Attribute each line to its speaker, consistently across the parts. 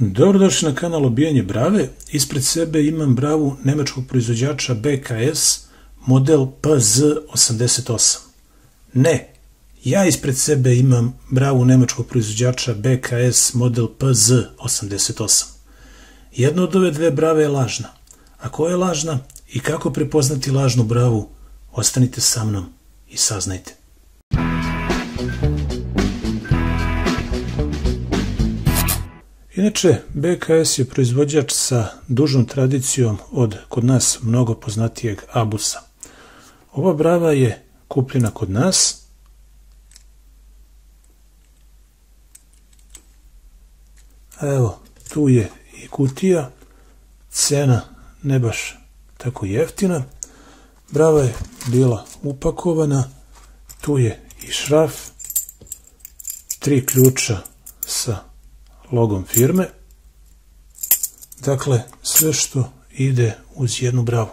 Speaker 1: Dobrodošli na kanal Obijanje brave. Ispred sebe imam bravu nemačkog proizvođača BKS model PZ88. Ne, ja ispred sebe imam bravu nemačkog proizvođača BKS model PZ88. Jedna od ove dve brave je lažna. A koja je lažna i kako prepoznati lažnu bravu, ostanite sa mnom i saznajte. Inače, BKS je proizvođač sa dužom tradicijom od kod nas mnogo poznatijeg Abusa. Ova brava je kupljena kod nas. Evo, tu je i kutija. Cena ne baš tako jeftina. Brava je bila upakovana. Tu je i šraf. Tri ključa sa logom firme. Dakle, sve što ide uz jednu bravu.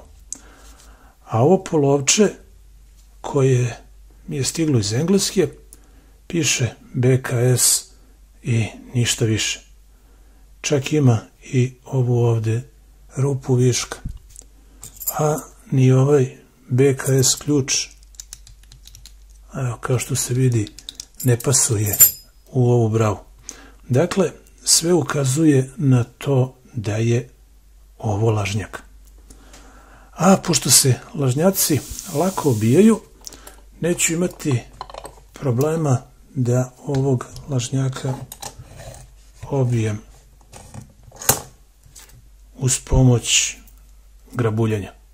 Speaker 1: A ovo polovče koje mi je stiglo iz Engleske piše BKS i ništa više. Čak ima i ovu ovde rupu viška. A ni ovaj BKS ključ, evo kao što se vidi, ne pasuje u ovu bravu. Dakle, sve ukazuje na to da je ovo lažnjak. A pošto se lažnjaci lako obijaju, neću imati problema da ovog lažnjaka obijem uz pomoć grabuljanja.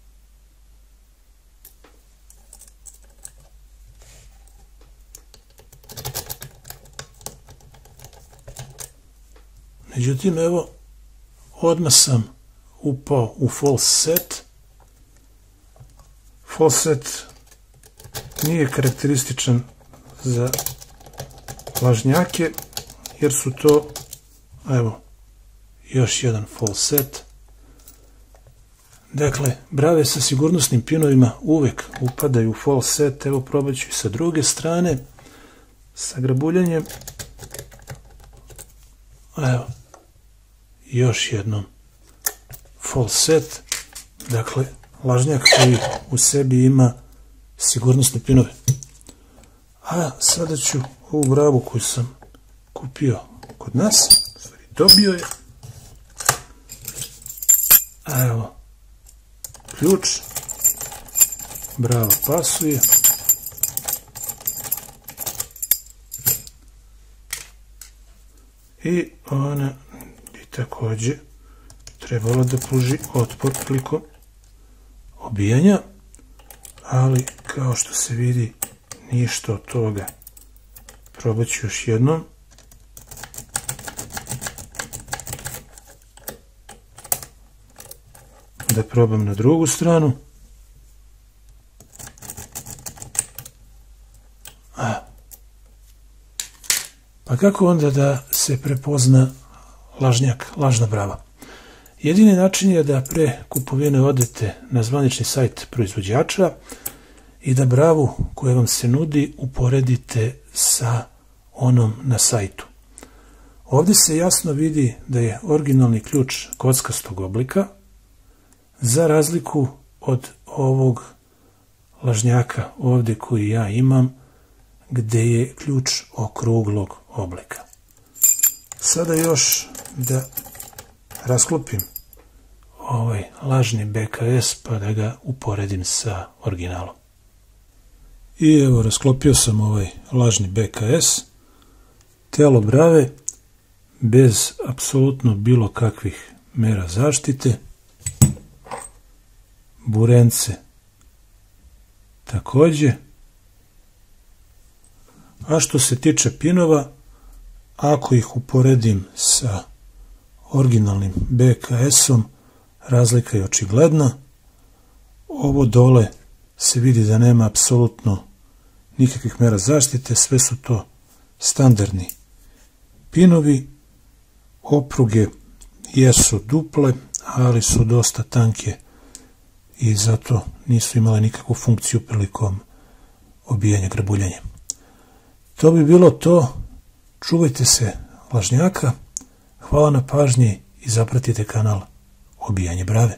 Speaker 1: Međutim, evo, odmah sam upao u false set. False set nije karakterističan za lažnjake, jer su to, evo, još jedan false set. Dakle, brave sa sigurnosnim pinovima uvek upadaju u false set. Evo, probat ću i sa druge strane, sa grabuljanjem. Evo, još jednom falset, dakle lažnjak koji u sebi ima sigurnosne pinove. A sada ću ovu bravu koju sam kupio kod nas, dobio je. A evo, ključ, brava pasuje. I ona takođe trebalo da pruži otpor prilikom obijanja, ali kao što se vidi ništa od toga. Probat ću još jednom. Da probam na drugu stranu. Pa kako onda da se prepozna lažnjak, lažna brava. Jedini način je da pre kupovine odete na zvanični sajt proizvođača i da bravu koja vam se nudi uporedite sa onom na sajtu. Ovdje se jasno vidi da je originalni ključ kockastog oblika za razliku od ovog lažnjaka ovdje koji ja imam gde je ključ okruglog oblika. Sada još da rasklopim ovaj lažni BKS pa da ga uporedim sa originalom. I evo rasklopio sam ovaj lažni BKS, telo brave bez apsolutno bilo kakvih mera zaštite, burence takođe, a što se tiče pinova, ako ih uporedim sa originalnim BKS-om, razlika je očigledna. Ovo dole se vidi da nema apsolutno nikakvih mera zaštite, sve su to standardni pinovi, opruge jesu duple, ali su dosta tanke i zato nisu imale nikakvu funkciju prilikom obijanja grabuljanja. To bi bilo to Čuvajte se lažnjaka. Hvala na pažnji i zapratite kanal Obijanje brave.